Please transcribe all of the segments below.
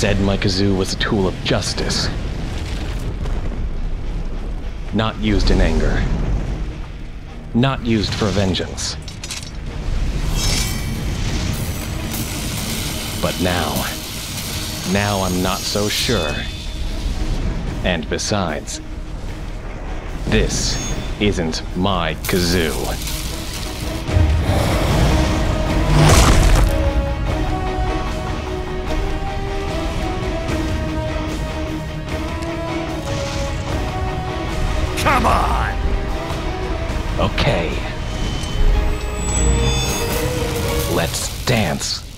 Said my kazoo was a tool of justice. Not used in anger. Not used for vengeance. But now, now I'm not so sure. And besides, this isn't my kazoo. Okay. Let's dance.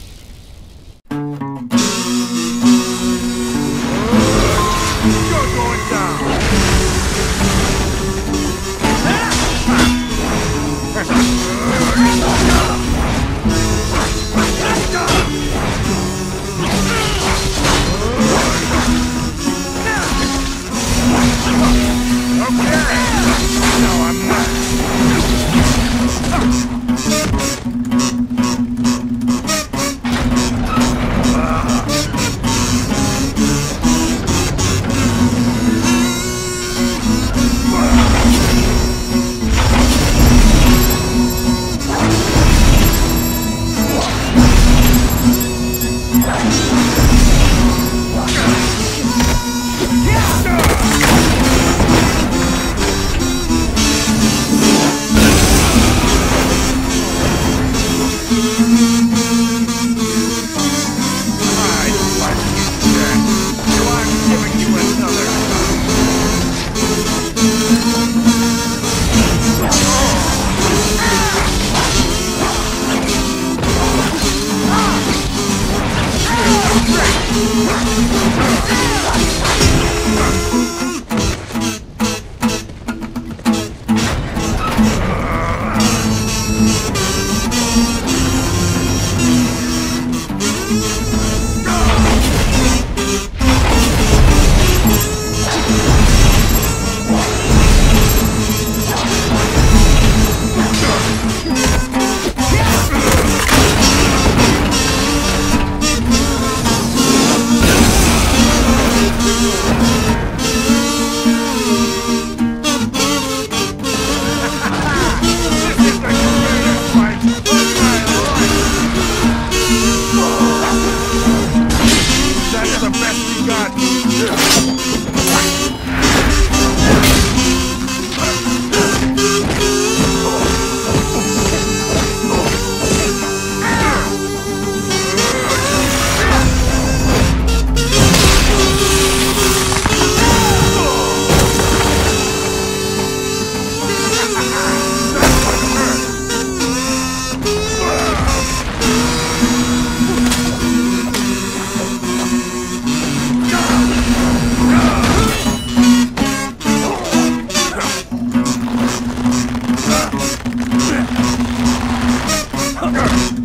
Ah! motherfucker!